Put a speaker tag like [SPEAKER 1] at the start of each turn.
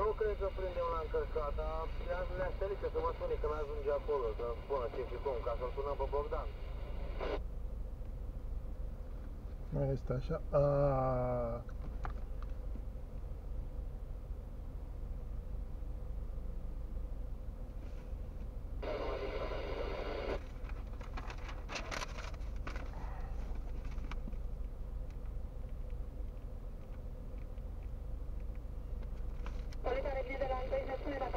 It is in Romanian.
[SPEAKER 1] Nu cred că prindem la încărcat, dar le-a- le-a stărit să mă sune când ajunge acolo, să spună ce și cum, ca să-l sunăm pe Bogdan.
[SPEAKER 2] Mai este așa. Aaaa.
[SPEAKER 3] delante y detrás.